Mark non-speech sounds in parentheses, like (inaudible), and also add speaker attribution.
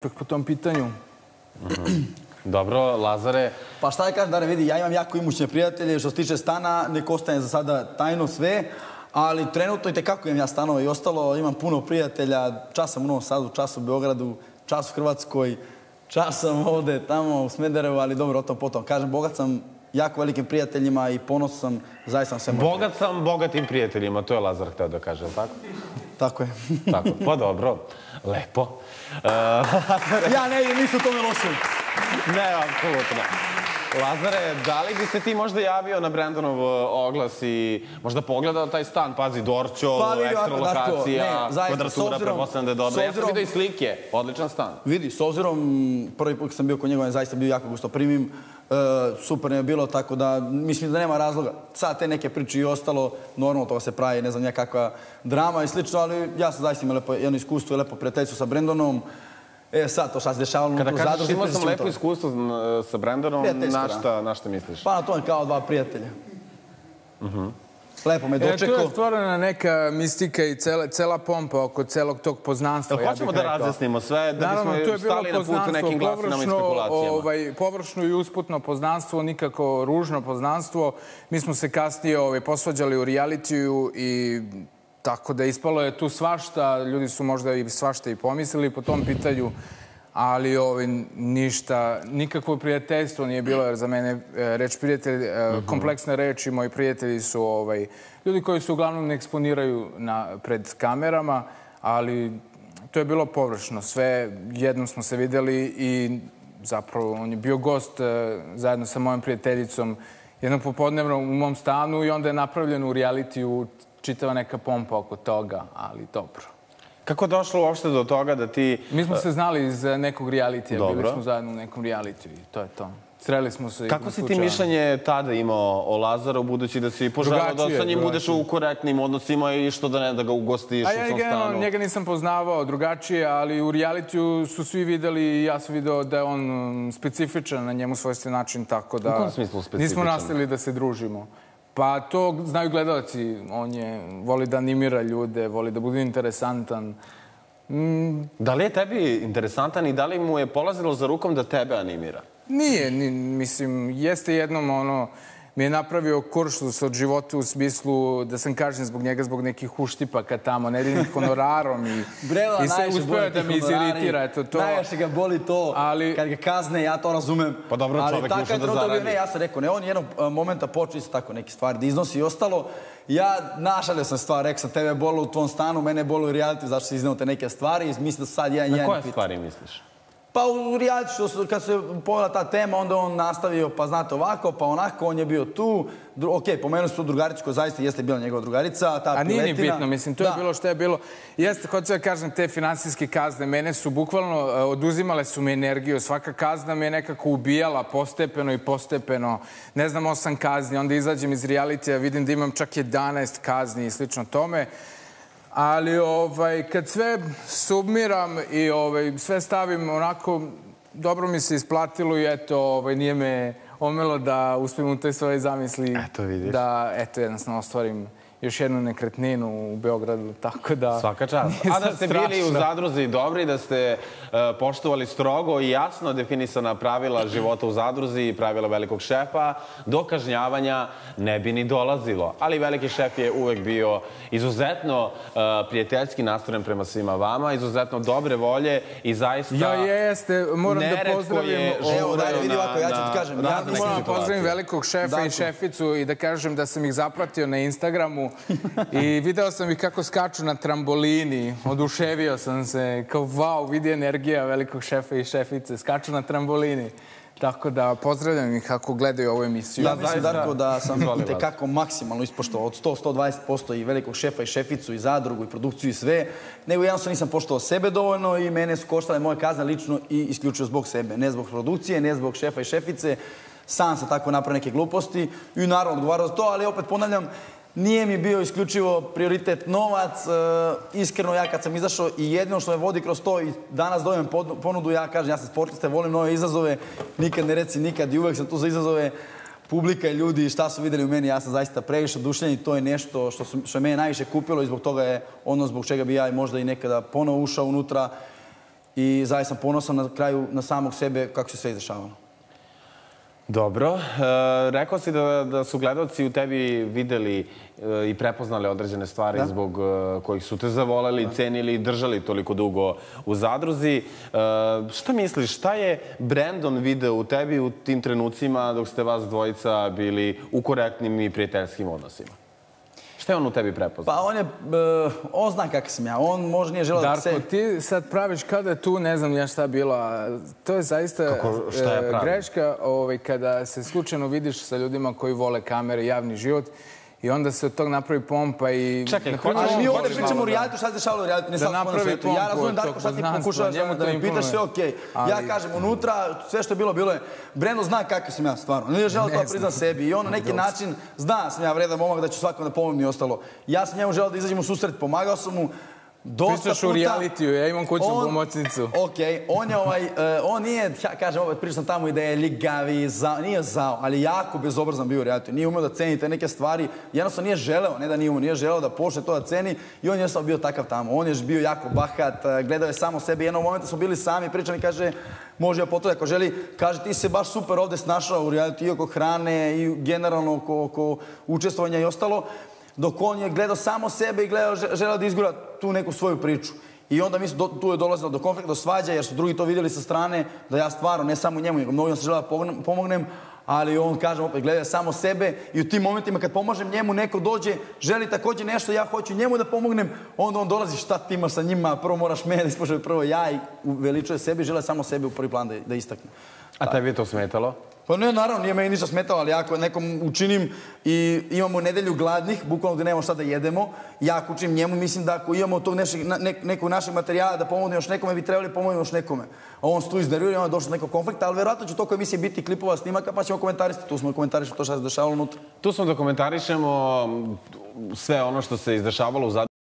Speaker 1: po tom pitanju. (clears throat)
Speaker 2: Dobro, Lazare,
Speaker 3: Pa šta da kažem, da ne vidi, ja imam jako imućne prijatelje, što se tiče stana, nek ostane za sada tajno sve, ali trenutno i tekako imam ja stanova i ostalo, imam puno prijatelja, čas sam u Novom Sadu, čas u Beogradu, čas u Hrvatskoj, čas sam ovde, tamo u Smederevu, ali dobro, o tom potom. Kažem, bogat sam jako velikim prijateljima i ponos sam, zaista sam sve
Speaker 2: bogat sam bogatim prijateljima, to je Lazar hteo da kaže, jel tako?
Speaker 3: Tako je. (laughs)
Speaker 2: Tako, pa dobro, lepo. (laughs)
Speaker 3: Ja ne, nisu u tome loše.
Speaker 2: ne, apsolutno. Lazare, da li bi se ti možda javio na Brandonov oglas i možda pogledao taj stan? Pazi, Dorćo,
Speaker 3: Pa
Speaker 2: ekstra lokacija, kvadratura, prepostavljam da je dobra. Ja sam vidio i slike, odličan stan.
Speaker 3: Vidi, s obzirom, prvi put sam bio kod njega, on je zaista bio jako gusto primim, super je bilo, tako da mislim da nema razloga. Sad te neke priče i ostalo, normalno to se pravi, ne znam nekakva drama i slično, ali ja sam zaista imao lepo, jedno iskustvo i lepo prijateljstvo sa Brendonom. E sad, to šta se dešavalo
Speaker 2: Kada
Speaker 3: u
Speaker 2: kažeš imao sam lepo iskustvo n- sa
Speaker 3: Prijateljsko,
Speaker 2: na šta, na šta misliš?
Speaker 3: Pa na to je kao dva prijatelja. Lepo me
Speaker 1: E, tu
Speaker 3: dočekao.
Speaker 1: je stvorena neka mistika i cela, cela pompa oko celog tog poznanstva,
Speaker 2: Jel
Speaker 1: ja
Speaker 2: hoćemo da razjasnimo sve, da
Speaker 1: Naravno,
Speaker 2: bismo
Speaker 1: je bilo
Speaker 2: stali na put nekim glasinama i spekulacijama?
Speaker 1: Ovaj, površno i usputno poznanstvo, nikako ružno poznanstvo. Mi smo se kasnije ovaj, posvađali u realitiju i tako da ispalo je tu svašta. Ljudi su možda i svašta i pomislili po tom pitanju ali ovaj, ništa, nikakvo prijateljstvo nije bilo, jer za mene e, reč prijatelj, e, kompleksna reč i moji prijatelji su ovaj, ljudi koji se uglavnom ne eksponiraju na, pred kamerama, ali to je bilo površno. Sve, jednom smo se videli i zapravo on je bio gost e, zajedno sa mojom prijateljicom jednom popodnevno u mom stanu i onda je napravljen u realitiju čitava neka pompa oko toga, ali dobro.
Speaker 2: Kako je došlo uopšte do toga da ti...
Speaker 1: Mi smo se znali iz eh, nekog realitija,
Speaker 2: Dobro.
Speaker 1: bili smo zajedno u nekom realitiju i to je to. Sreli smo se
Speaker 2: Kako si ti mišljenje tada imao o Lazaru, budući da si poželao da sa njim budeš u korektnim odnosima i što da ne da ga ugostiš
Speaker 1: A
Speaker 2: u
Speaker 1: ja
Speaker 2: svom
Speaker 1: generalno
Speaker 2: stanu?
Speaker 1: njega nisam poznavao drugačije, ali u realitiju su svi videli i ja sam video da je on specifičan na njemu svojstven način, tako da...
Speaker 2: U kom smislu specifičan?
Speaker 1: Nismo nastavili da se družimo. Pa to znaju gledalci. On je, voli da animira ljude, voli da bude interesantan.
Speaker 2: Da li je tebi interesantan i da li mu je polazilo za rukom da tebe animira?
Speaker 1: Nije, ni, mislim, jeste jednom ono, mi je napravio kuršlus od života u smislu da sam kažen zbog njega zbog nekih uštipaka tamo, nedeljnim honorarom i,
Speaker 3: Brela,
Speaker 1: i se
Speaker 3: boli
Speaker 1: da mi iziritira, eto to.
Speaker 3: Najviše ga boli to,
Speaker 1: Ali-
Speaker 3: kad ga kazne, ja to razumem.
Speaker 2: Pa dobro,
Speaker 3: Ali
Speaker 2: čovek
Speaker 3: takav
Speaker 2: može da zaradi.
Speaker 3: Ne, ja sam rekao, ne, on jednog a, momenta počeo isto tako neke stvari da iznosi i ostalo. Ja našalio sam stvar, rekao sam, tebe je bolilo u tvom stanu, mene je bolilo u reality, zašto si izneo te neke stvari i mislim da sad jedan
Speaker 2: Na
Speaker 3: jedan
Speaker 2: koje
Speaker 3: pit.
Speaker 2: stvari misliš?
Speaker 3: Pa u su, kad se povela ta tema, onda on nastavio, pa znate ovako, pa onako, on je bio tu. Dru, ok, pomenuli su tu drugaricu koja zaista jeste bila njegova drugarica, ta
Speaker 1: A nije ni bitno, mislim, to
Speaker 3: Da.
Speaker 1: je bilo što je bilo. Jeste, hoću da kažem, te finansijske kazne, mene su bukvalno, e, oduzimale su mi energiju. Svaka kazna me je nekako ubijala postepeno i postepeno. Ne znam, osam kazni, onda izađem iz realitija, vidim da imam čak 11 kazni i slično tome. Ali ovaj, kad sve submiram i ovaj, sve stavim onako, dobro mi se isplatilo i eto, ovaj, nije me omelo da uspijem u toj svojoj zamisli
Speaker 2: Eto, vidiš.
Speaker 1: da eto, jednostavno ostvarim još jednu nekretninu u Beogradu, tako da...
Speaker 2: Svaka čast. (laughs) A da ste bili u zadruzi dobri, da ste e, poštovali strogo i jasno definisana pravila života u zadruzi i pravila velikog šefa, do kažnjavanja ne bi ni dolazilo. Ali veliki šef je uvek bio izuzetno e, prijateljski nastrojen prema svima vama, izuzetno dobre volje i zaista...
Speaker 1: Ja jeste, moram da pozdravim...
Speaker 2: je
Speaker 3: Evo, daj, vidi ovako, ja ću ti kažem, ja
Speaker 1: Moram pozdravim velikog šefa i šeficu i da kažem da sam ih zapratio na Instagramu (laughs) i video sam ih kako skaču na trambolini. Oduševio sam se, kao wow, vidi energija velikog šefa i šefice, skaču na trambolini. Tako da pozdravljam ih ako gledaju ovu emisiju.
Speaker 3: Ja mislim. Darko, da sam (laughs) tekako maksimalno ispoštovao od 100-120% i velikog šefa i šeficu i zadrugu i produkciju i sve, nego jednostavno nisam poštovao sebe dovoljno i mene su koštale moje kazne lično i isključivo zbog sebe. Ne zbog produkcije, ne zbog šefa i šefice. Sam sam tako napravio neke gluposti i naravno odgovarao za to, ali opet ponavljam, nije mi bio isključivo prioritet novac. E, iskreno, ja kad sam izašao i jedino što me vodi kroz to i danas dobijem ponudu, ja kažem, ja sam sportista, volim nove izazove, nikad ne reci nikad i uvek sam tu za izazove publika i ljudi šta su videli u meni, ja sam zaista previše oduševljen i to je nešto što, je mene najviše kupilo i zbog toga je ono zbog čega bi ja možda i nekada ponovo ušao unutra i zaista sam ponosan na kraju na samog sebe kako se sve izdešavalo.
Speaker 2: Dobro. E, rekao si da, da su gledalci u tebi videli e, i prepoznali određene stvari
Speaker 3: Da.
Speaker 2: zbog e, kojih su te zavoleli, cenili i držali toliko dugo u zadruzi. Šta misliš, šta je Brandon video u tebi u tim trenucima dok ste vas dvojica bili u korektnim i prijateljskim odnosima? Šta je on u tebi prepoznao?
Speaker 3: Pa on je, e, on zna kakav sam ja, on možda nije želeo da
Speaker 1: Darko,
Speaker 3: se...
Speaker 1: ti sad praviš kada je tu, ne znam ja šta bilo, a to je zaista
Speaker 2: Kako- šta ja
Speaker 1: e,
Speaker 2: pravim?
Speaker 1: greška ovaj, kada se slučajno vidiš sa ljudima koji vole kamere, javni život i onda se od tog napravi pompa i...
Speaker 2: Čekaj,
Speaker 1: na kraju
Speaker 2: hoćeš-
Speaker 3: Ali mi ovdje pričamo o realitu, šta se dešavalo u realitu, ne
Speaker 1: Da
Speaker 3: samo na svetu. Ja
Speaker 1: od
Speaker 3: Darko, šta ti pokušavaš da, me pitaš, sve okej. Ja kažem, unutra, sve što je bilo, bilo je. Breno zna kakav sam ja, stvarno. Nije želeo to priznam sebi. I on na neki način zna sam ja vredan momak, da ću svakom da pomognem i ostalo. Ja sam njemu želeo da izađem u susret, pomagao sam mu dosta puta.
Speaker 1: u realitiju, ja imam kućnu
Speaker 3: On-
Speaker 1: pomoćnicu.
Speaker 3: Ok, on je ovaj, e, on nije, ja kažem, pričao sam tamo i da je ljigavi, zao, nije zao, ali jako bezobrazan bio u realitiju. Nije umeo da ceni te neke stvari, jednostavno nije želeo, ne da nije umeo, nije želeo da počne to da ceni i on je jednostavno bio takav tamo. On je bio jako bahat, e, gledao je samo sebe, jednog momenta smo bili sami, pričam i kaže, može ja potvrdi ako želi, kaže ti se baš super ovde snašao u realitiju i oko hrane i generalno oko, oko učestvovanja i ostalo dok on je gledao samo sebe i gledao, že- želeo da izgura tu neku svoju priču. I onda mislim, tu je dolazilo do konflikta, do svađa, jer su drugi to vidjeli sa strane, da ja stvarno, ne samo njemu, nego mnogim želeo da pomognem, ali on, kažem opet, gleda samo sebe i u tim momentima kad pomažem njemu, neko dođe, želi takođe nešto, ja hoću njemu da pomognem, onda on dolazi, šta ti imaš sa njima, prvo moraš mene (laughs) ispoštuje prvo ja i uveličuje sebe i žele samo sebe u prvi plan da, da istakne.
Speaker 2: A tebi je to smetalo?
Speaker 3: Pa ne, naravno, nije meni ništa smetalo, ali ako nekom učinim i imamo nedelju gladnih, bukvalno gde nemamo šta da jedemo, ja ako učinim njemu, mislim da ako imamo tog nešeg, nekog našeg materijala da pomogne još nekome, bi trebali pomoći još nekome. A on se tu iznervira i onda je došlo do nekog konflikta, ali verovatno će toliko emisije biti klipova snimaka, pa ćemo komentarisati. Tu smo komentarišali to šta se dešavalo unutra.
Speaker 2: Tu smo da komentarišemo sve ono što se izdešavalo u zadruzi